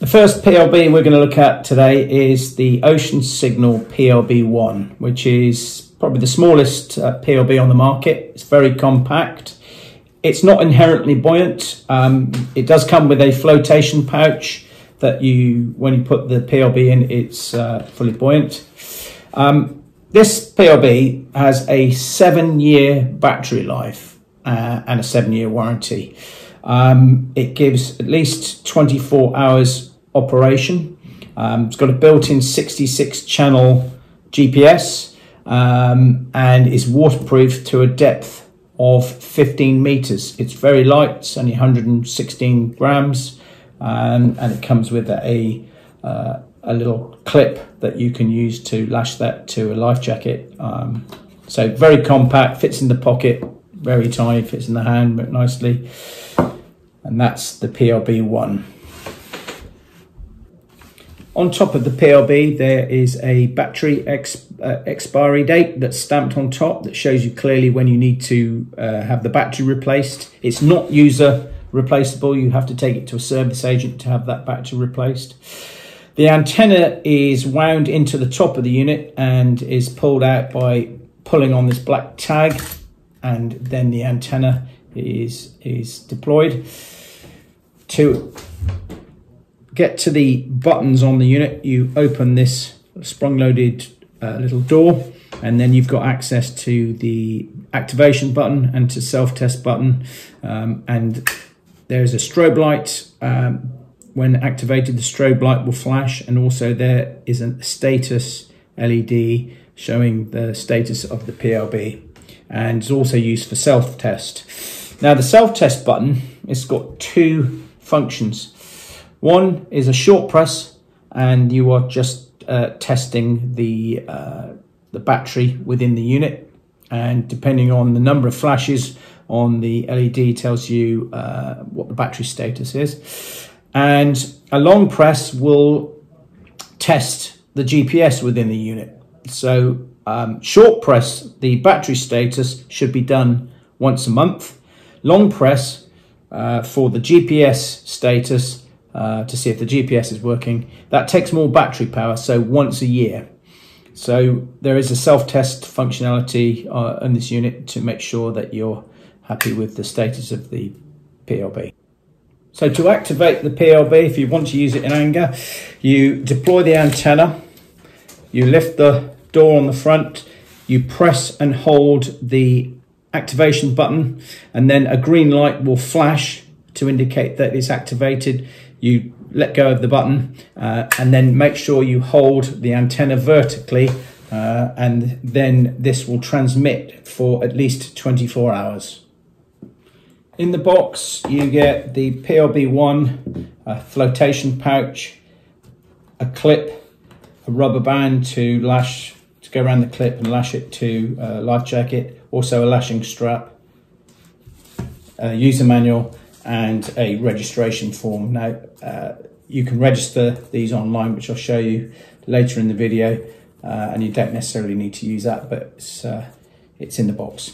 The first PLB we're going to look at today is the Ocean Signal PLB1, which is probably the smallest uh, PLB on the market. It's very compact. It's not inherently buoyant. Um, it does come with a flotation pouch that you, when you put the PLB in, it's uh, fully buoyant. Um, this PLB has a seven-year battery life uh, and a seven-year warranty. Um, it gives at least 24 hours operation. Um, it's got a built-in 66 channel GPS um, and is waterproof to a depth of 15 meters. It's very light, it's only 116 grams, um, and it comes with a, uh, a little clip that you can use to lash that to a life jacket. Um, so very compact, fits in the pocket, very tiny, fits in the hand but nicely. And that's the PLB one. On top of the PLB, there is a battery ex, uh, expiry date that's stamped on top that shows you clearly when you need to uh, have the battery replaced. It's not user replaceable. You have to take it to a service agent to have that battery replaced. The antenna is wound into the top of the unit and is pulled out by pulling on this black tag and then the antenna is, is deployed. To get to the buttons on the unit, you open this sprung-loaded uh, little door, and then you've got access to the activation button and to self-test button. Um, and there's a strobe light. Um, when activated, the strobe light will flash, and also there is a status LED showing the status of the PLB. And it's also used for self-test. Now the self-test button, it's got two functions. One is a short press, and you are just uh, testing the uh, the battery within the unit, and depending on the number of flashes on the LED, tells you uh, what the battery status is. And a long press will test the GPS within the unit. So um, short press, the battery status should be done once a month. Long press uh, for the GPS status uh, to see if the GPS is working. That takes more battery power, so once a year. So there is a self-test functionality uh, on this unit to make sure that you're happy with the status of the PLB. So to activate the PLB, if you want to use it in anger, you deploy the antenna, you lift the door on the front, you press and hold the activation button, and then a green light will flash to indicate that it's activated you let go of the button uh, and then make sure you hold the antenna vertically uh, and then this will transmit for at least 24 hours. In the box you get the PLB1 a flotation pouch, a clip, a rubber band to lash to go around the clip and lash it to a uh, life jacket, also a lashing strap, a user manual and a registration form. Now, uh, you can register these online, which I'll show you later in the video, uh, and you don't necessarily need to use that, but it's, uh, it's in the box.